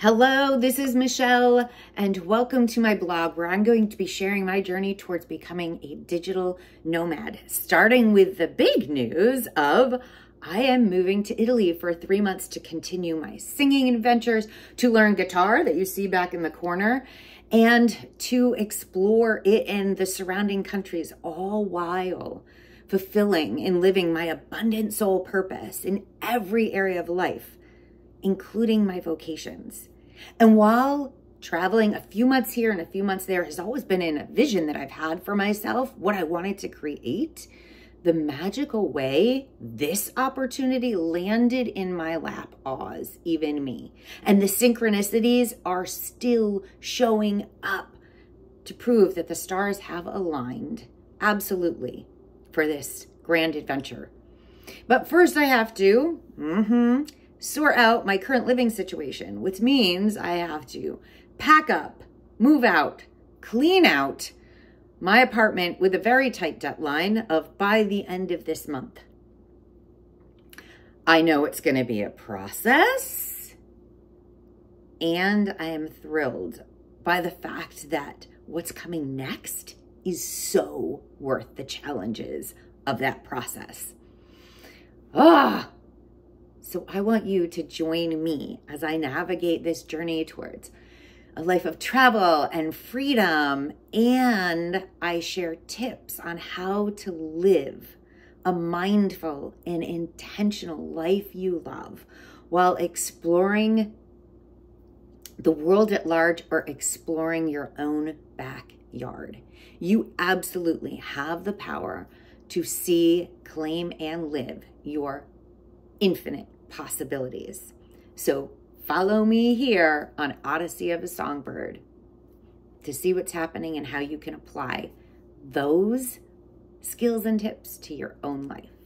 Hello, this is Michelle, and welcome to my blog where I'm going to be sharing my journey towards becoming a digital nomad, starting with the big news of I am moving to Italy for three months to continue my singing adventures, to learn guitar that you see back in the corner, and to explore it and the surrounding countries, all while fulfilling and living my abundant soul purpose in every area of life including my vocations. And while traveling a few months here and a few months there has always been in a vision that I've had for myself, what I wanted to create, the magical way this opportunity landed in my lap awes even me. And the synchronicities are still showing up to prove that the stars have aligned absolutely for this grand adventure. But first I have to, mm-hmm, sort out my current living situation, which means I have to pack up, move out, clean out my apartment with a very tight deadline of by the end of this month. I know it's going to be a process, and I am thrilled by the fact that what's coming next is so worth the challenges of that process. Ah, so I want you to join me as I navigate this journey towards a life of travel and freedom. And I share tips on how to live a mindful and intentional life you love while exploring the world at large or exploring your own backyard. You absolutely have the power to see, claim, and live your infinite possibilities. So follow me here on Odyssey of a Songbird to see what's happening and how you can apply those skills and tips to your own life.